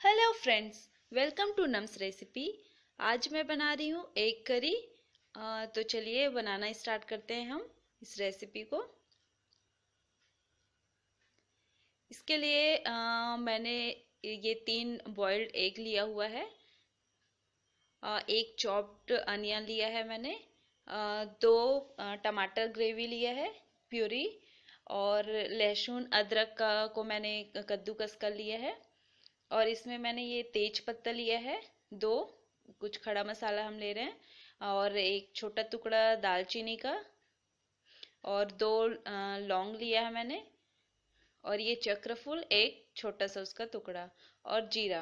Hello friends welcome to Num's recipe आज मैं बना रही हूँ एग करी। आ, तो चलिए बनाना स्टार्ट करते हैं हम इस रेसिपी को। इसके लिए आ, मैंने ये तीन बॉइल्ड एग लिया हुआ है। आ, एक चॉप्ड अनियन लिया है मैंने। आ, दो टमाटर ग्रेवी लिया है प्यूरी और लहसुन अदरक का को मैंने कद्दूकस कर लिया है। और इसमें मैंने ये तेज पत्ता लिया है दो कुछ खड़ा मसाला हम ले रहे हैं और एक छोटा टुकड़ा दालचीनी का और दो लौंग लिया है मैंने और ये चक्रफूल एक छोटा सा उसका टुकड़ा और जीरा।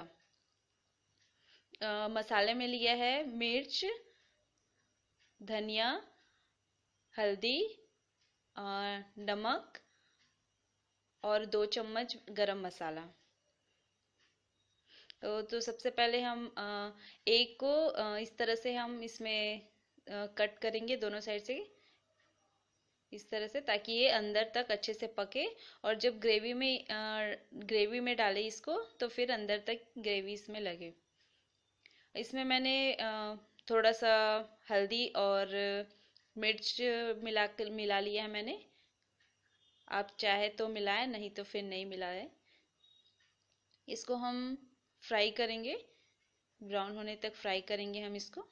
आ, मसाले में लिया है मिर्च धनिया हल्दी आ, नमक और दो चम्मच गरम मसाला। तो, तो सबसे पहले हम एक को इस तरह से हम इसमें कट करेंगे दोनों साइड से। इस तरह से ताकि ये अंदर तक अच्छे से पके और जब ग्रेवी में ग्रेवी में डाले इसको तो फिर अंदर तक ग्रेवी इसमें लगे। इसमें मैंने थोड़ा सा हल्दी और मिर्च मिला मिला लिया है मैंने। आप चाहे तो मिलाएँ नहीं तो फिर नहीं मिलाएँ। इसको हम फ्राई करेंगे। ब्राउन होने तक फ्राई करेंगे हम इसको।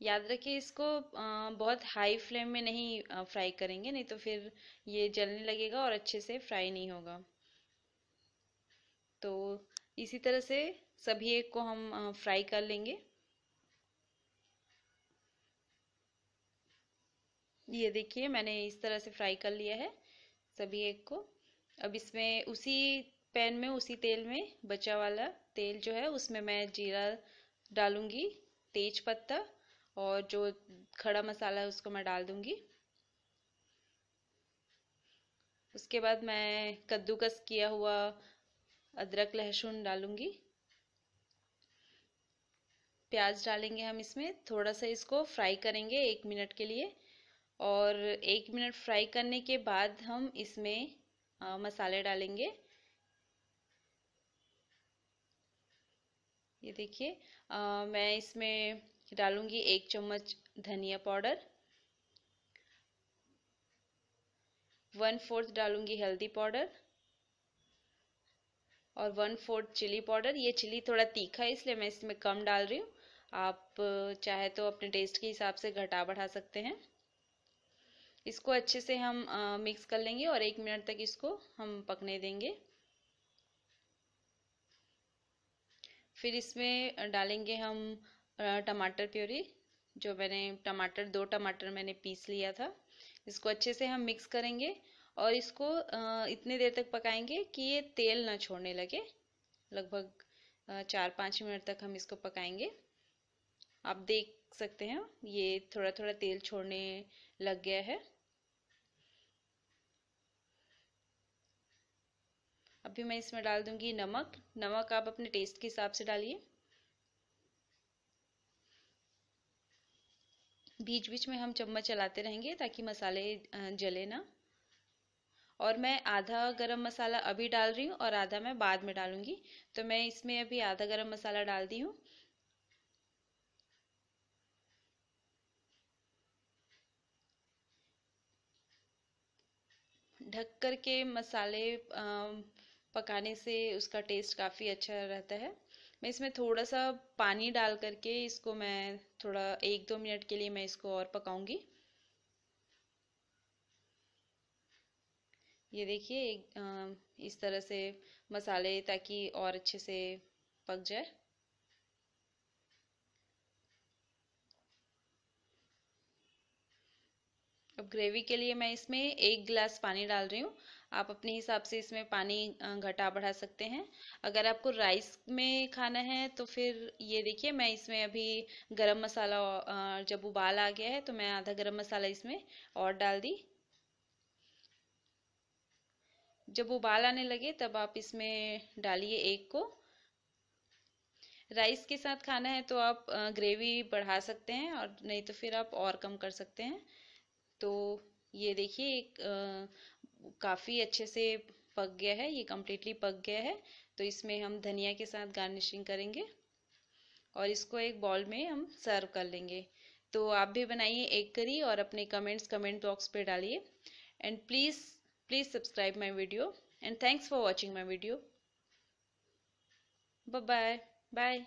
याद रखिए, इसको बहुत हाई फ्लेम में नहीं फ्राई करेंगे, नहीं तो फिर ये जलने लगेगा और अच्छे से फ्राई नहीं होगा। तो इसी तरह से सभी एक को हम फ्राई कर लेंगे। ये देखिए, मैंने इस तरह से फ्राई कर लिया है सभी एक को। अब इसमें उसी पैन में उसी तेल में बचा वाला तेल जो है उसमें मैं जीरा डालूँगी तेज पत्ता और जो खड़ा मसाला है उसको मैं डाल दूँगी। उसके बाद मैं कद्दूकस किया हुआ अदरक लहसुन डालूँगी। प्याज डालेंगे हम इसमें थोड़ा सा इसको फ्राई करेंगे एक मिनट के लिए और एक मिनट फ्राई करने के बाद हम इसमें आ, मसाले डालेंगे। ये देखिए मैं इसमें डालूँगी एक चम्मच धनिया पाउडर। वन फोर्थ डालूँगी हल्दी पाउडर। और वन फोर्थ चिली पाउडर। ये चिली थोड़ा तीखा है इसलिए मैं इसमें कम डाल रही हूँ। आप चाहे तो अपने टेस्ट के हिसाब से घटा बढ़ा सकते हैं। इसको अच्छे से हम आ, मिक्स कर लेंगे और एक मिनट तक इसको हम पकने देंगे। फिर इसमें डालेंगे हम टमाटर प्योरी, जो मैंने, टमाटर, दो टमाटर मैंने पीस लिया था। इसको अच्छे से हम मिक्स करेंगे और इसको इतने देर तक पकाएँगे कि ये तेल ना छोड़ने लगे। लगभग चार पाँच मिनट तक हम इसको पकाएँगे। आप देख सकते हैं, ये थोड़ा थोड़ा तेल छोड़ने लग गया है। अभी मैं इसमें डाल दूँगी नमक। नमक आप अपने टेस्ट के हिसाब से डालिए। बीच बीच में हम चम्मच चलाते रहेंगे ताकि मसाले जले ना। और मैं आधा गरम मसाला अभी डाल रही हूँ और आधा मैं बाद में डालूँगी। तो मैं इसमें अभी आधा गरम मसाला डाल दी हूँ। ढक कर के मसाले पकाने से उसका टेस्ट काफ़ी अच्छा रहता है। मैं इसमें थोड़ा सा पानी डाल करके इसको मैं थोड़ा एक दो मिनट के लिए मैं इसको और पकाऊँगी। ये देखिए इस तरह से मसाले ताकि और अच्छे से पक जाए। अब ग्रेवी के लिए मैं इसमें एक गिलास पानी डाल रही हूँ। आप अपने हिसाब से इसमें पानी घटा बढ़ा सकते हैं। अगर आपको राइस में खाना है तो फिर ये देखिए, मैं इसमें अभी गरम मसाला जब उबाल आ गया है तो मैं आधा गरम मसाला इसमें और डाल दी। जब उबाल आने लगे, तब आप इसमें डालिए एक को। राइस के साथ खाना है तो आप ग्रेवी बढ़ा सकते हैं और नहीं तो फिर आप और कम कर सकते हैं। तो ये देखिए, एक काफ़ी अच्छे से पक गया है, ये कम्प्लीटली पक गया है। तो इसमें हम धनिया के साथ गार्निशिंग करेंगे और इसको एक बॉल में हम सर्व कर लेंगे। तो आप भी बनाइए एक करी और अपने कमेंट्स कमेंट बॉक्स पे डालिए। And please please subscribe my video and thanks for watching my video bye bye